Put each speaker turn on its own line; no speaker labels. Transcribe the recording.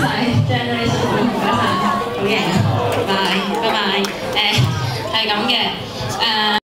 多拜，e n 唔該曬，好嘅，拜拜，誒，係咁嘅，誒。